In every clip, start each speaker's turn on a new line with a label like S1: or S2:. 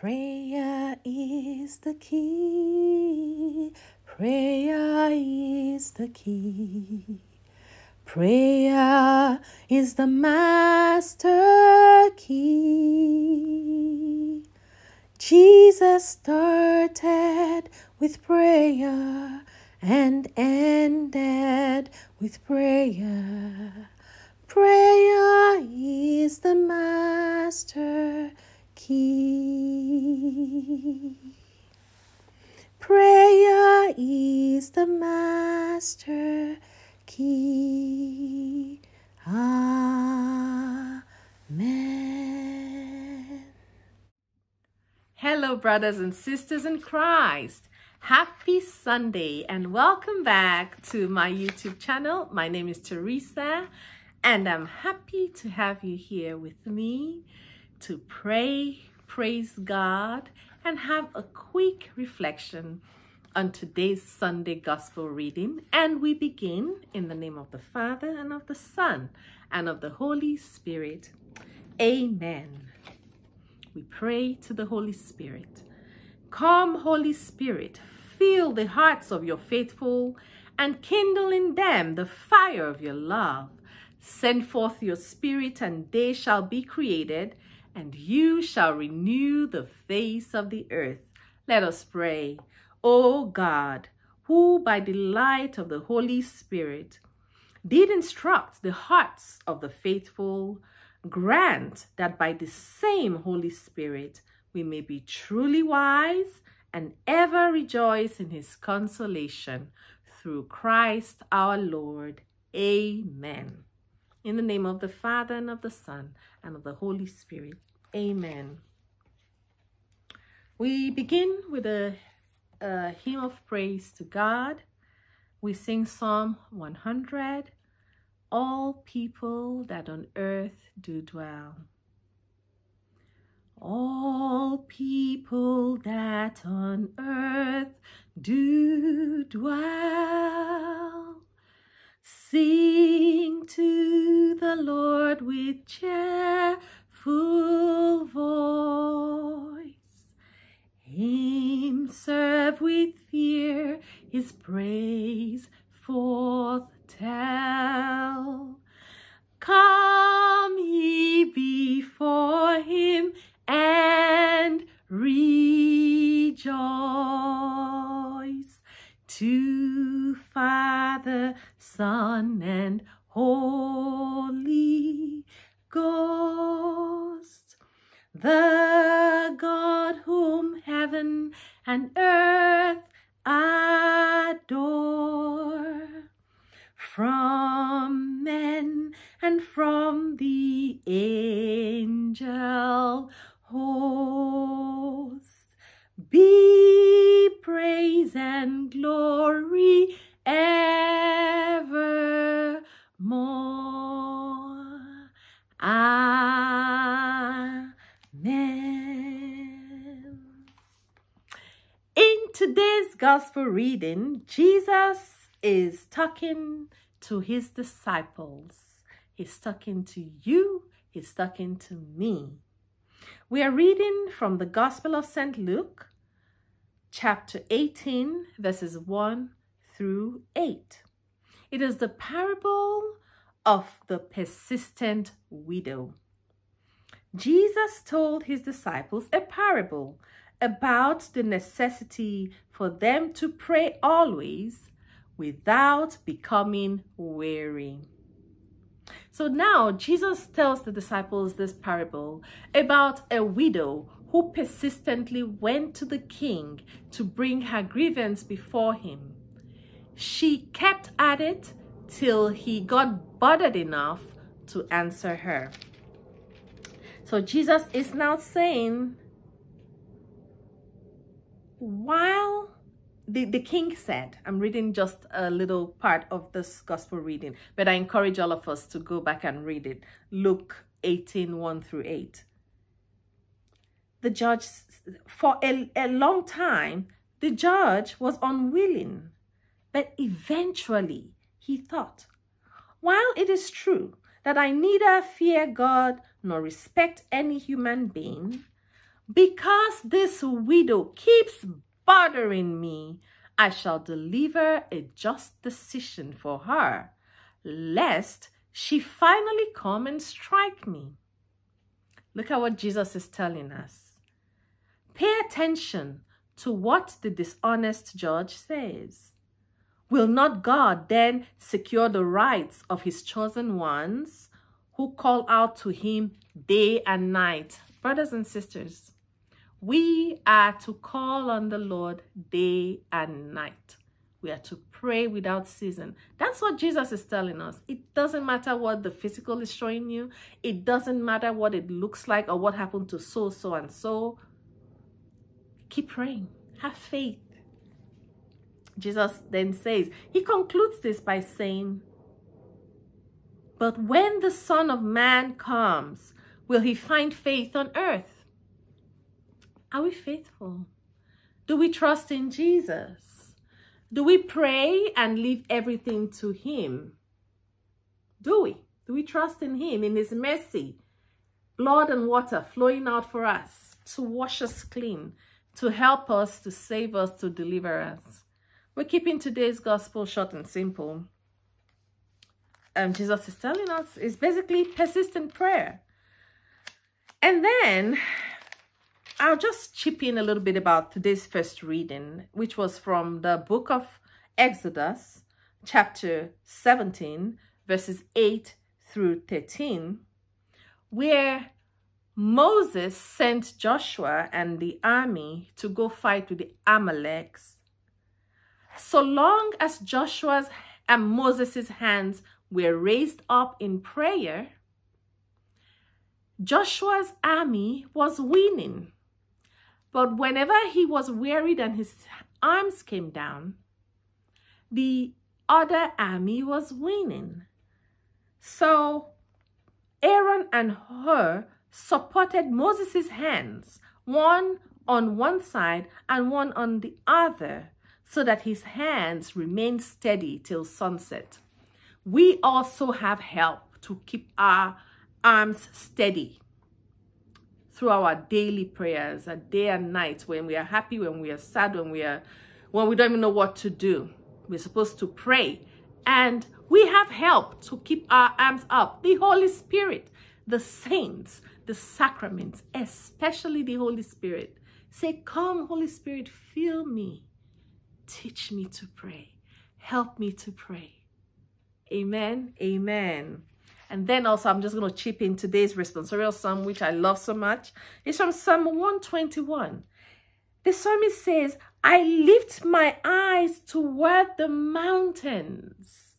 S1: Prayer is the key. Prayer is the key. Prayer is the master key. Jesus started with prayer and ended with prayer. Prayer is the master key. Prayer is the master key. Amen.
S2: Hello, brothers and sisters in Christ. Happy Sunday and welcome back to my YouTube channel. My name is Teresa and I'm happy to have you here with me to pray, praise God, and have a quick reflection on today's Sunday Gospel reading. And we begin in the name of the Father, and of the Son, and of the Holy Spirit. Amen. We pray to the Holy Spirit. Come, Holy Spirit, fill the hearts of your faithful and kindle in them the fire of your love. Send forth your spirit, and they shall be created, and you shall renew the face of the earth. Let us pray. O God, who by the light of the Holy Spirit did instruct the hearts of the faithful, grant that by the same Holy Spirit we may be truly wise and ever rejoice in his consolation through Christ our Lord. Amen. In the name of the Father and of the Son and of the Holy Spirit. Amen. We begin with a, a hymn of praise to God. We sing Psalm 100. All people that on earth do dwell. All people that on earth do dwell, sing to the Lord with cheerful voice. Him serve with fear, his praise forth tell. The God whom heaven and earth adore, from men and from the angel host. Be praise and glory gospel reading, Jesus is talking to his disciples. He's talking to you. He's talking to me. We are reading from the Gospel of St. Luke, chapter 18, verses 1 through 8. It is the parable of the persistent widow. Jesus told his disciples a parable about the necessity for them to pray always without becoming weary. So now Jesus tells the disciples this parable about a widow who persistently went to the king to bring her grievance before him. She kept at it till he got bothered enough to answer her. So Jesus is now saying, while the, the king said, I'm reading just a little part of this gospel reading, but I encourage all of us to go back and read it. Luke 18, 1 through 8. The judge, for a, a long time, the judge was unwilling, but eventually he thought, while it is true that I neither fear God nor respect any human being, Because this widow keeps bothering me, I shall deliver a just decision for her, lest she finally come and strike me. Look at what Jesus is telling us. Pay attention to what the dishonest judge says. Will not God then secure the rights of his chosen ones who call out to him day and night? Brothers and sisters, we are to call on the Lord day and night. We are to pray without season. That's what Jesus is telling us. It doesn't matter what the physical is showing you. It doesn't matter what it looks like or what happened to so, so, and so. Keep praying. Have faith. Jesus then says, he concludes this by saying, But when the Son of Man comes, will he find faith on earth? Are we faithful? Do we trust in Jesus? Do we pray and leave everything to him? Do we? Do we trust in him, in his mercy, blood and water flowing out for us to wash us clean, to help us, to save us, to deliver us? We're keeping today's gospel short and simple. Um, Jesus is telling us it's basically persistent prayer. And then I'll just chip in a little bit about today's first reading, which was from the book of Exodus, chapter 17, verses 8 through 13, where Moses sent Joshua and the army to go fight with the Amaleks so long as Joshua's and Moses' hands were raised up in prayer, Joshua's army was winning. But whenever he was wearied and his arms came down, the other army was winning. So Aaron and Hur supported Moses' hands, one on one side and one on the other, so that his hands remained steady till sunset. We also have help to keep our arms steady through our daily prayers, a day and night, when we are happy, when we are sad, when we are when we don't even know what to do. We're supposed to pray. And we have help to keep our arms up. The Holy Spirit, the saints, the sacraments, especially the Holy Spirit. Say, Come, Holy Spirit, fill me Teach me to pray. Help me to pray. Amen. Amen. And then also, I'm just going to chip in today's responsorial psalm, which I love so much. It's from Psalm 121. The psalmist says, I lift my eyes toward the mountains.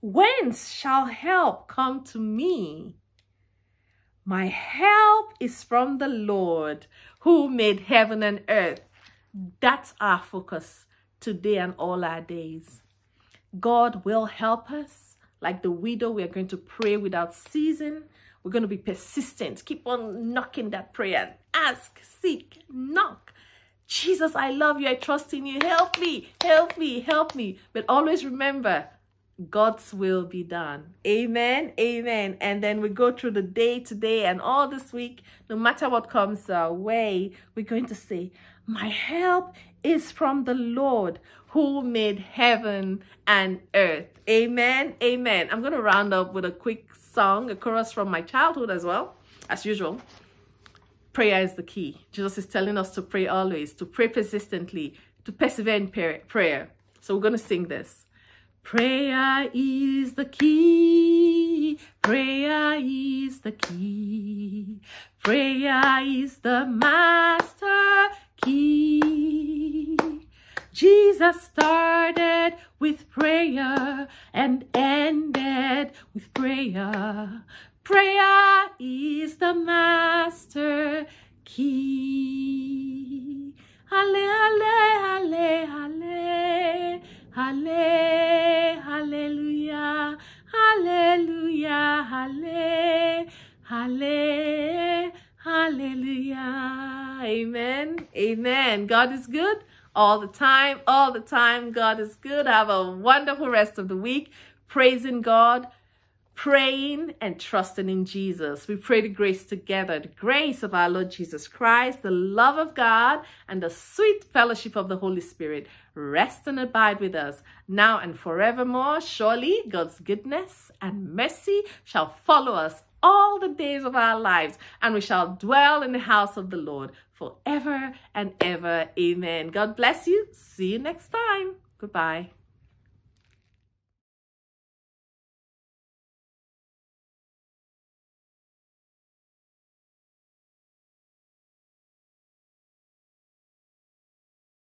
S2: Whence shall help come to me? My help is from the Lord who made heaven and earth. That's our focus today and all our days. God will help us. Like the widow, we are going to pray without ceasing. We're going to be persistent. Keep on knocking that prayer. Ask, seek, knock. Jesus, I love you. I trust in you. Help me, help me, help me. But always remember, God's will be done. Amen. Amen. And then we go through the day today and all this week, no matter what comes our way, we're going to say, My help is from the Lord who made heaven and earth. Amen. Amen. I'm going to round up with a quick song, a chorus from my childhood as well, as usual. Prayer is the key. Jesus is telling us to pray always, to pray persistently, to persevere in prayer. So we're going to sing this. Prayer is the key. Prayer is the key. Prayer is the master key. Jesus started with prayer and ended with prayer. Prayer is the master key. Halle, halle, halle, halle, halle, hallelujah, hallelujah, halle, halle, hallelujah. Amen, amen. God is good all the time, all the time. God is good. Have a wonderful rest of the week. Praising God, praying and trusting in Jesus. We pray the grace together, the grace of our Lord Jesus Christ, the love of God, and the sweet fellowship of the Holy Spirit rest and abide with us now and forevermore. Surely God's goodness and mercy shall follow us all the days of our lives, and we shall dwell in the house of the Lord forever and ever. Amen. God bless you. See you next time. Goodbye.